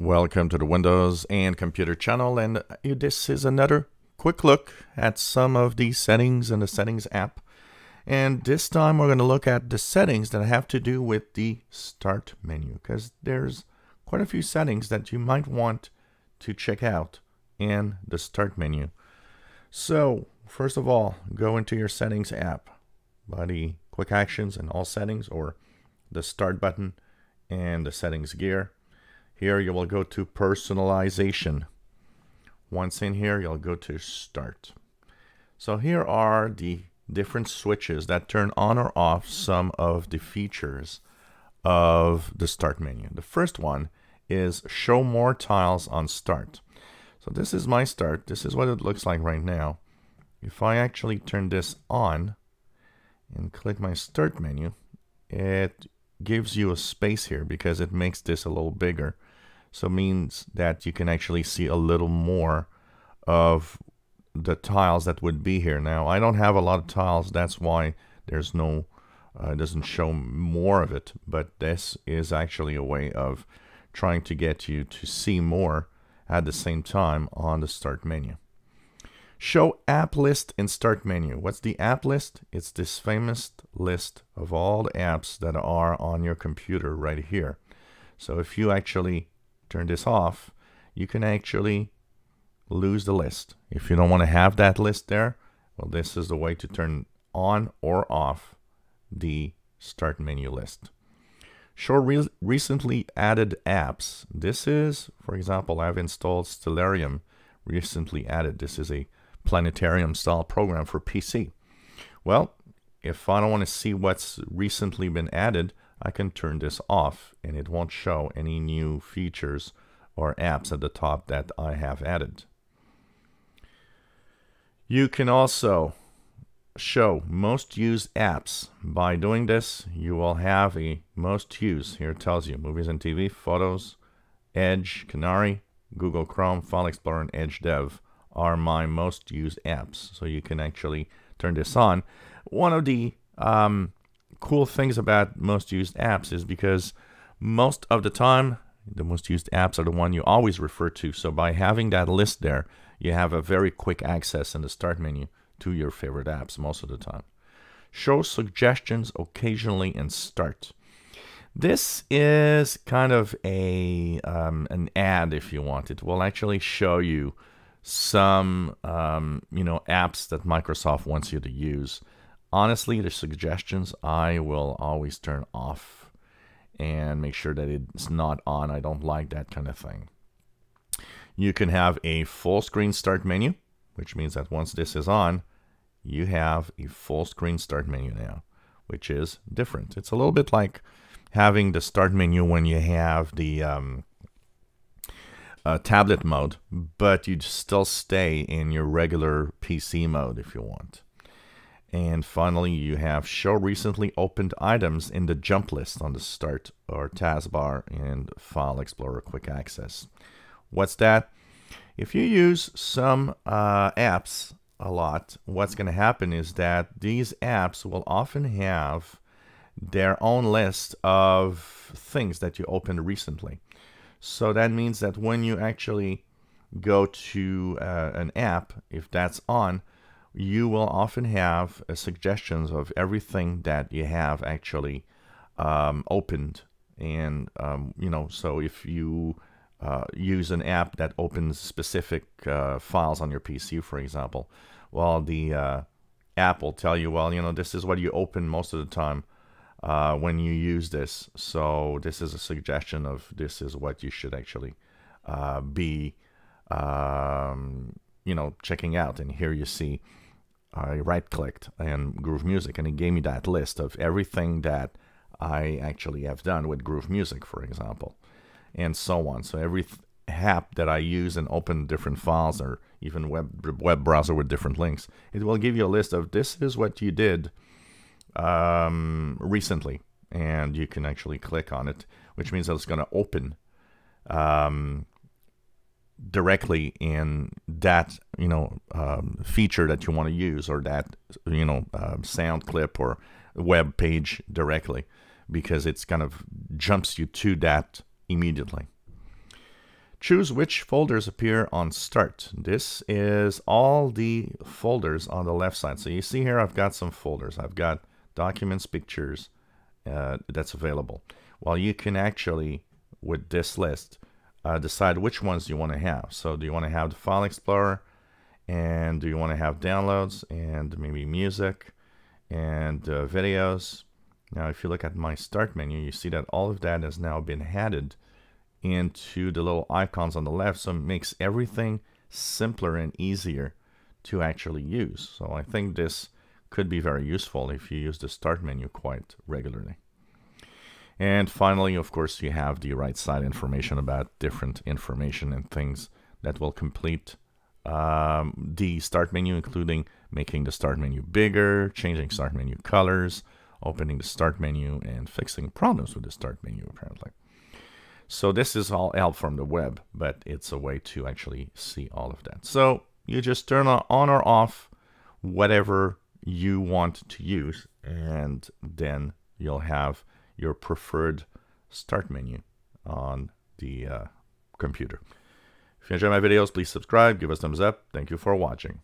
Welcome to the Windows and Computer channel and this is another quick look at some of the settings in the settings app. And this time we're going to look at the settings that have to do with the start menu because there's quite a few settings that you might want to check out in the start menu. So first of all go into your settings app by the quick actions and all settings or the start button and the settings gear here you will go to personalization. Once in here, you'll go to start. So here are the different switches that turn on or off some of the features of the start menu. The first one is show more tiles on start. So this is my start. This is what it looks like right now. If I actually turn this on and click my start menu, it gives you a space here because it makes this a little bigger. So means that you can actually see a little more of the tiles that would be here. Now, I don't have a lot of tiles. That's why there's no, uh, doesn't show more of it. But this is actually a way of trying to get you to see more at the same time on the start menu. Show app list in start menu. What's the app list? It's this famous list of all the apps that are on your computer right here. So if you actually turn this off, you can actually lose the list. If you don't want to have that list there, well, this is the way to turn on or off the start menu list. Show re recently added apps. This is, for example, I've installed Stellarium recently added. This is a planetarium style program for PC. Well, if I don't want to see what's recently been added, I can turn this off and it won't show any new features or apps at the top that I have added. You can also show most used apps. By doing this, you will have a most used. Here it tells you movies and TV, photos, Edge, Canary, Google Chrome, File Explorer, and Edge Dev are my most used apps. So you can actually turn this on. One of the um, cool things about most used apps is because most of the time, the most used apps are the one you always refer to. So by having that list there, you have a very quick access in the start menu to your favorite apps most of the time. Show suggestions occasionally and start. This is kind of a um, an ad, if you want. It will actually show you some um, you know apps that Microsoft wants you to use honestly, the suggestions I will always turn off and make sure that it's not on. I don't like that kind of thing. You can have a full screen start menu, which means that once this is on, you have a full screen start menu now, which is different. It's a little bit like having the start menu when you have the um, uh, tablet mode, but you still stay in your regular PC mode if you want. And finally, you have show recently opened items in the jump list on the start or taskbar and File Explorer Quick Access. What's that? If you use some uh, apps a lot, what's going to happen is that these apps will often have their own list of things that you opened recently. So that means that when you actually go to uh, an app, if that's on, you will often have uh, suggestions of everything that you have actually um, opened. And, um, you know, so if you uh, use an app that opens specific uh, files on your PC, for example, well, the uh, app will tell you, well, you know, this is what you open most of the time uh, when you use this. So this is a suggestion of this is what you should actually uh, be, um, you know, checking out. And here you see I right clicked and Groove Music and it gave me that list of everything that I actually have done with Groove Music, for example, and so on. So every app that I use and open different files or even web web browser with different links, it will give you a list of this is what you did um, recently, and you can actually click on it, which means that it's going to open um, directly in that you know um, feature that you want to use or that you know uh, sound clip or web page directly because it's kind of jumps you to that immediately Choose which folders appear on start. This is all the folders on the left side. So you see here, I've got some folders. I've got documents, pictures uh, that's available. Well, you can actually, with this list, uh, decide which ones you want to have. So do you want to have the File Explorer? And do you want to have downloads and maybe music and uh, videos? Now, if you look at my start menu, you see that all of that has now been added into the little icons on the left. So it makes everything simpler and easier to actually use. So I think this could be very useful if you use the start menu quite regularly. And finally, of course, you have the right side information about different information and things that will complete um, the start menu, including making the start menu bigger, changing start menu colors, opening the start menu, and fixing problems with the start menu, apparently. So this is all help from the web, but it's a way to actually see all of that. So you just turn on or off whatever you want to use, and then you'll have your preferred start menu on the uh, computer. If you enjoy my videos, please subscribe, give us thumbs up. Thank you for watching.